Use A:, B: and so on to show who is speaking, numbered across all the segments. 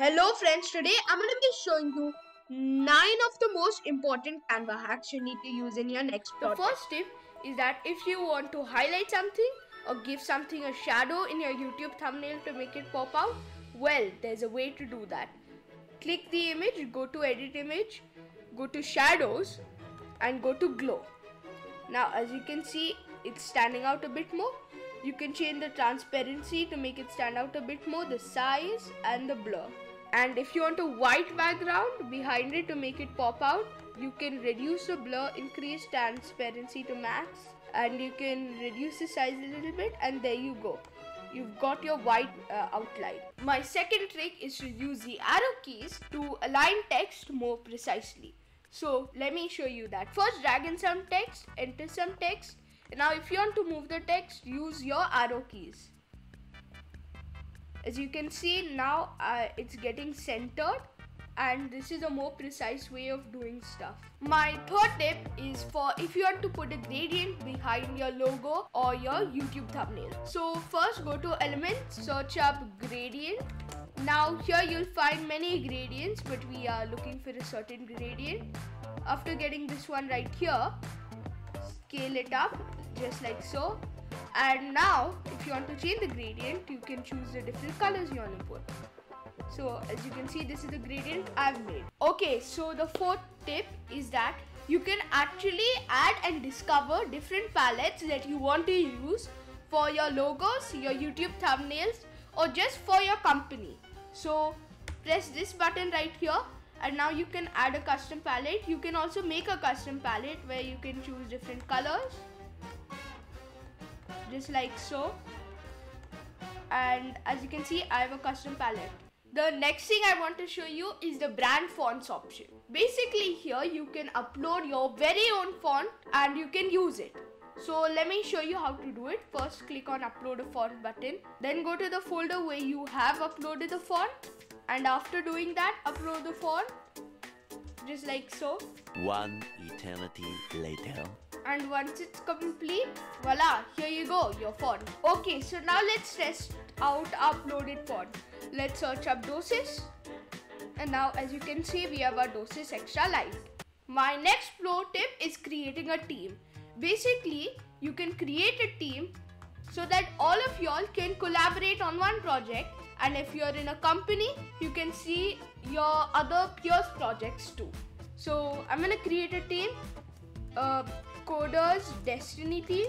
A: Hello friends, today I'm going to be showing you 9 of the most important Canva hacks you need to use in your next
B: The first tip is that if you want to highlight something or give something a shadow in your YouTube thumbnail to make it pop out, well, there's a way to do that. Click the image, go to edit image, go to shadows and go to glow. Now as you can see, it's standing out a bit more. You can change the transparency to make it stand out a bit more, the size and the blur. And if you want a white background behind it to make it pop out, you can reduce the blur, increase transparency to max, and you can reduce the size a little bit, and there you go. You've got your white uh, outline. My second trick is to use the arrow keys to align text more precisely. So let me show you that. First drag in some text, enter some text. Now if you want to move the text, use your arrow keys. As you can see now uh, it's getting centered and this is a more precise way of doing stuff. My third tip is for if you want to put a gradient behind your logo or your YouTube thumbnail. So first go to elements, search up gradient. Now here you'll find many gradients but we are looking for a certain gradient. After getting this one right here, scale it up just like so and now if you want to change the gradient you can choose the different colors you want to put. So as you can see this is the gradient I've made. Okay so the fourth tip is that you can actually add and discover different palettes that you want to use for your logos your YouTube thumbnails or just for your company. So press this button right here and now you can add a custom palette. You can also make a custom palette where you can choose different colors just like so. And as you can see I have a custom palette. The next thing I want to show you is the brand fonts option. Basically here you can upload your very own font and you can use it. So let me show you how to do it. First click on upload a font button. Then go to the folder where you have uploaded the font. And after doing that upload the font. Just like so.
C: One eternity later.
B: And once it's complete voila here you go your font. Okay so now let's test out uploaded font. Let's search up Dosis. and now as you can see we have our Dosis extra light my next pro tip is creating a team. Basically you can create a team so that all of y'all can collaborate on one project. And if you're in a company you can see your other peers projects too. So i'm gonna create a team. Uh, coders destiny team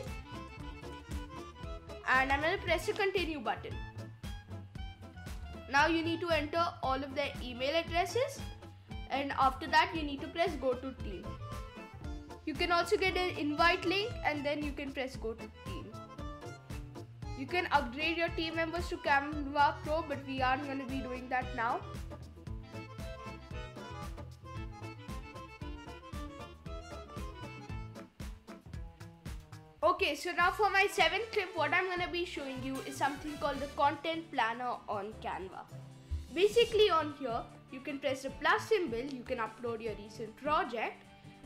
B: and i'm gonna press the continue button. Now you need to enter all of their email addresses. And after that you need to press go to team. You can also get an invite link and then you can press go to team. You can upgrade your team members to Canva Pro, but we aren't going to be doing that now. Okay, so now for my seventh clip, what I'm going to be showing you is something called the Content Planner on Canva. Basically, on here, you can press the plus symbol, you can upload your recent project,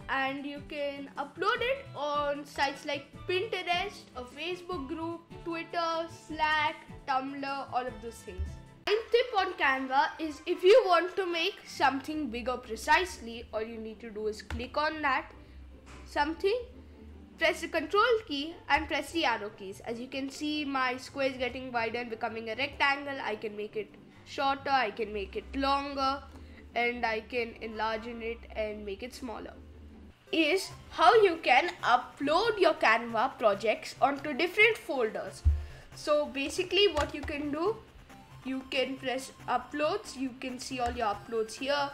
B: and you can upload it on sites like Pinterest, a Facebook group, Twitter, Slack, Tumblr, all of those things. Ninth tip on Canva is if you want to make something bigger precisely, all you need to do is click on that something, press the control key and press the arrow keys. As you can see, my square is getting wider and becoming a rectangle. I can make it shorter, I can make it longer, and I can enlarge it and make it smaller is how you can upload your Canva projects onto different folders. So basically what you can do, you can press uploads, you can see all your uploads here.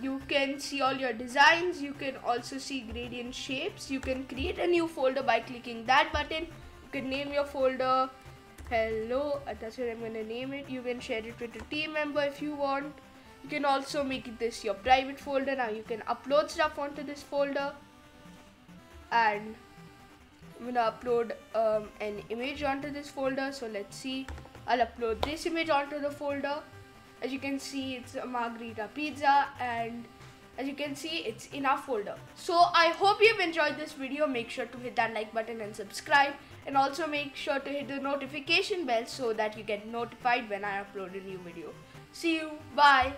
B: You can see all your designs, you can also see gradient shapes. You can create a new folder by clicking that button. You can name your folder. Hello, that's what I'm gonna name it. You can share it with a team member if you want. You can also make this your private folder. Now you can upload stuff onto this folder. And I'm gonna upload um, an image onto this folder. So let's see. I'll upload this image onto the folder as you can see it's a margarita pizza and as you can see it's in our folder so I hope you've enjoyed this video make sure to hit that like button and subscribe and also make sure to hit the notification bell so that you get notified when I upload a new video See you. Bye.